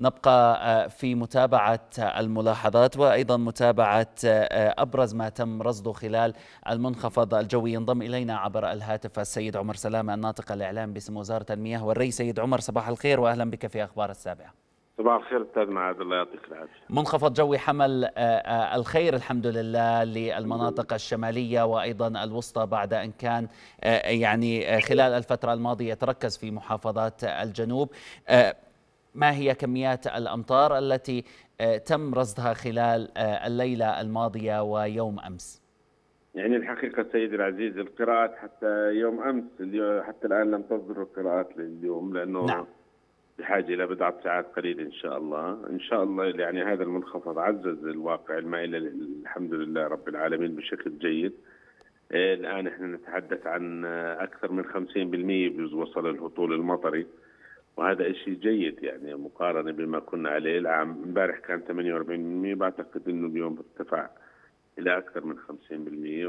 نبقى في متابعة الملاحظات وأيضا متابعة أبرز ما تم رصده خلال المنخفض الجوي ينضم إلينا عبر الهاتف السيد عمر سلامة الناطق الإعلام باسم وزارة المياه والري سيد عمر صباح الخير وأهلا بك في أخبار السابعة صباح الخير أستاذ معاذ الله يعطيك العافية. منخفض جوي حمل الخير الحمد لله للمناطق الشمالية وأيضا الوسطى بعد إن كان يعني خلال الفترة الماضية تركز في محافظات الجنوب. ما هي كميات الأمطار التي تم رصدها خلال الليلة الماضية ويوم أمس؟ يعني الحقيقة سيدي العزيز القراءات حتى يوم أمس حتى الآن لم تصدر القراءات لليوم لأنه نعم. بحاجة إلى بضعة ساعات قليلة إن شاء الله. إن شاء الله يعني هذا المنخفض عزز الواقع المائي الحمد لله رب العالمين بشكل جيد. الآن إحنا نتحدث عن أكثر من 50% بجوز وصل الهطول المطري. وهذا شيء جيد يعني مقارنة بما كنا عليه العام. امبارح كان 48% بعتقد إنه اليوم ارتفع إلى أكثر من 50%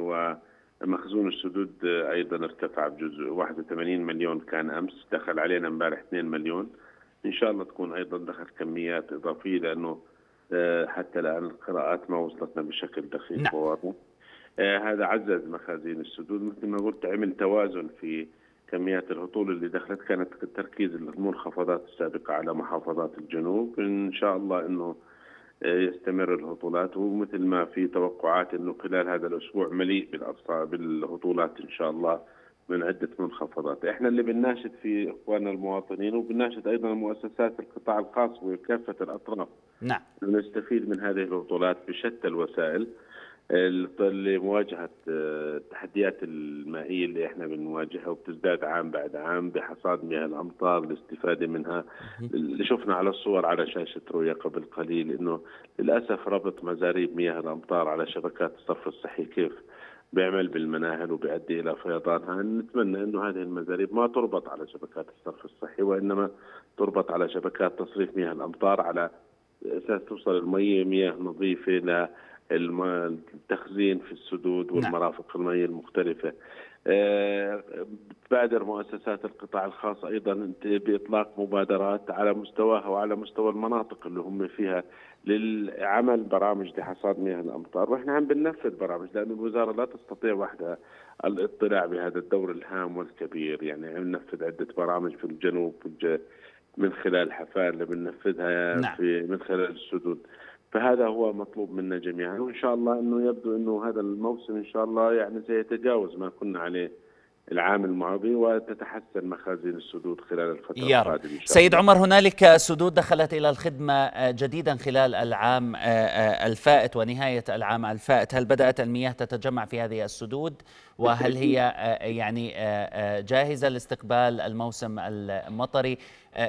ومخزون السدود أيضا ارتفع بجزء. 81 مليون كان أمس دخل علينا امبارح 2 مليون. إن شاء الله تكون أيضا دخل كميات إضافية لأنه حتى الآن القراءات ما وصلتنا بشكل دقيق. نعم. وواضح هذا عزز مخازين السدود مثل ما قلت عمل توازن في كميات الهطول اللي دخلت كانت تركيز المنخفضات السابقة على محافظات الجنوب. إن شاء الله أنه يستمر الهطولات. ومثل ما في توقعات أنه خلال هذا الأسبوع مليء بالهطولات إن شاء الله من عدة منخفضات. إحنا اللي بنناشد في إخواننا المواطنين وبنناشد أيضا مؤسسات القطاع الخاص وكافة الأطراف. نعم. نستفيد من هذه الهطولات بشتى الوسائل. لمواجهة التحديات المائية اللي إحنا بنواجهها وبتزداد عام بعد عام بحصاد مياه الأمطار الاستفاده منها. اللي شفنا على الصور على شاشة رؤيا قبل قليل إنه للأسف ربط مزاريب مياه الأمطار على شبكات الصرف الصحي كيف بيعمل بالمناهل وبيؤدي إلى فيضانها. نتمنى إنه هذه المزاريب ما تربط على شبكات الصرف الصحي وإنما تربط على شبكات تصريف مياه الأمطار على أساس توصل المية مياه نظيفة ل التخزين في السدود والمرافق المائية المختلفة. بتبادر مؤسسات القطاع الخاص أيضا بإطلاق مبادرات على مستواها وعلى مستوى المناطق اللي هم فيها للعمل برامج لحصاد مياه الأمطار. وإحنا عم بننفذ برامج لأن الوزارة لا تستطيع وحدها الاطلاع بهذا الدور الهام والكبير. يعني عم ننفذ عدة برامج في الجنوب من خلال حفار اللي بننفذها نعم. في من خلال السدود. فهذا هو مطلوب منا جميعا. وإن شاء الله إنه يبدو إنه هذا الموسم إن شاء الله يعني سيتجاوز ما كنا عليه العام الماضي وتتحسن مخازن السدود خلال الفترة يا رب. سيد عمر هنالك سدود دخلت إلى الخدمة جديدا خلال العام الفائت ونهاية العام الفائت. هل بدأت المياه تتجمع في هذه السدود؟ وهل هي يعني جاهزة لاستقبال الموسم المطري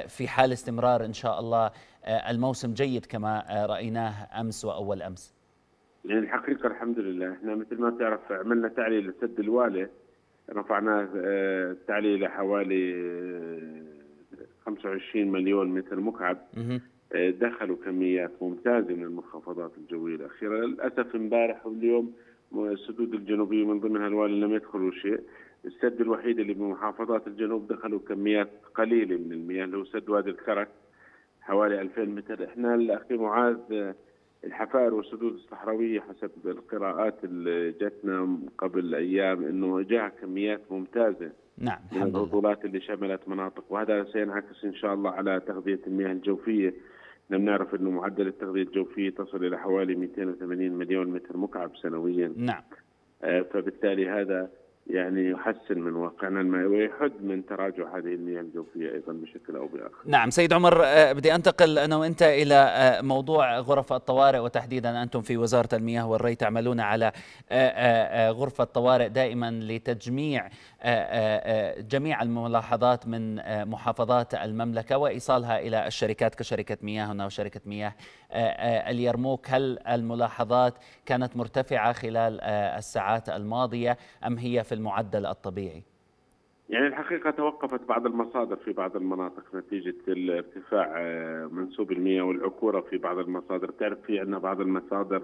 في حال استمرار إن شاء الله الموسم جيد كما رأيناه أمس وأول أمس. يعني الحقيقة الحمد لله إحنا مثل ما تعرف عملنا تعليل لسد الوالي رفعناه التعليل إلى حوالي 25 مليون متر مكعب. دخلوا كميات ممتازة من المنخفضات الجويه الاخيره للأسف امبارح واليوم السدود الجنوبية من ضمنها الوالي لم يدخلوا شيء. السد الوحيد اللي بمحافظات الجنوب دخلوا كميات قليلة من المياه اللي هو سد وادي الكرك. حوالي 2000 متر. إحنا الأخي معاذ الحفائر والسدود الصحراوية حسب القراءات اللي جتنا قبل أيام أنه جاء كميات ممتازة نعم من الهطولات اللي شملت مناطق وهذا سينعكس إن شاء الله على تغذية المياه الجوفية. نعرف أنه معدل التغذية الجوفية تصل إلى حوالي 280 مليون متر مكعب سنويا. نعم. فبالتالي هذا يعني يحسن من واقعنا المائي ويحد من تراجع هذه المياه الجوفية أيضا بشكل أو بآخر. نعم سيد عمر بدي أنتقل أنا وأنت إلى موضوع غرف الطوارئ وتحديدا أنتم في وزارة المياه والري تعملون على غرفه طوارئ دائما لتجميع جميع الملاحظات من محافظات المملكة وإيصالها إلى الشركات كشركة مياهنا وشركة مياه اليرموك هل الملاحظات كانت مرتفعة خلال الساعات الماضية أم هي في المعدل الطبيعي؟ يعني الحقيقة توقفت بعض المصادر في بعض المناطق نتيجة ارتفاع منسوب المياه والعكوره في بعض المصادر، تعرف في عندنا بعض المصادر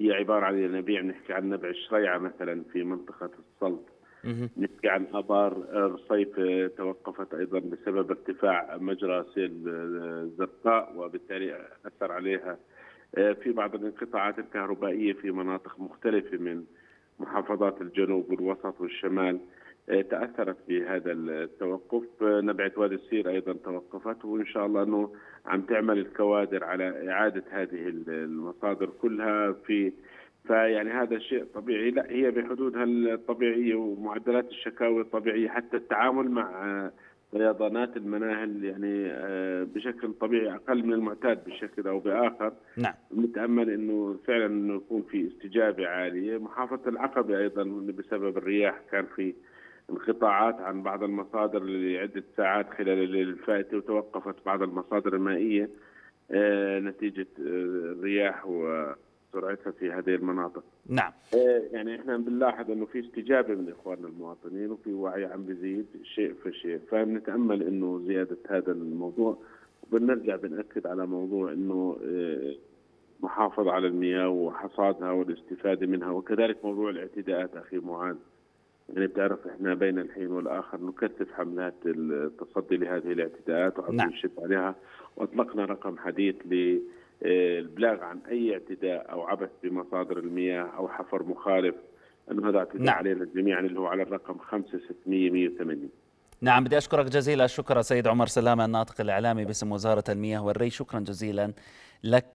هي عبارة عن ينابيع نحكي عن نبع الشريعه مثلا في منطقة السلط نحكي عن آبار الصيف توقفت أيضا بسبب ارتفاع مجرى سيل الزرقاء وبالتالي أثر عليها. في بعض الانقطاعات الكهربائية في مناطق مختلفة من محافظات الجنوب والوسط والشمال تأثرت بهذا التوقف. نبعه وادي السير أيضا توقفت وإن شاء الله أنه عم تعمل الكوادر على إعادة هذه المصادر كلها في فيعني هذا شيء طبيعي. لا هي بحدودها الطبيعية ومعدلات الشكاوي الطبيعية حتى التعامل مع فيضانات المناهل يعني آه، بشكل طبيعي أقل من المعتاد بشكل أو بآخر. نعم. نتامل إنه فعلا إنه يكون في استجابة عالية. محافظة العقبة أيضا بسبب الرياح كان في انقطاعات عن بعض المصادر لعدة ساعات خلال الليل الفائتة وتوقفت بعض المصادر المائية آه، نتيجة آه، الرياح وسرعتها في هذه المناطق. نعم. يعني إحنا بنلاحظ إنه في استجابة من إخواننا المواطنين وفي وعي عم بيزيد شيء فشيء فبنتأمل إنه زيادة هذا الموضوع وبنرجع بنأكد على موضوع إنه محافظة على المياه وحصادها والاستفادة منها وكذلك موضوع الاعتداءات أخي معاذ يعني بتعرف إحنا بين الحين والآخر نكثف حملات التصدي لهذه الاعتداءات وعم نعم. نشد عليها وأطلقنا رقم حديث للبلاغ عن أي اعتداء أو عبث بمصادر المياه أو حفر مخالف إنه هذا اعتداء نعم. علينا جميعا اللي هو على الرقم 5600 180 نعم بدي أشكرك جزيل الشكر سيد عمر سلامة الناطق الإعلامي باسم وزارة المياه والري. شكرا جزيلا لك.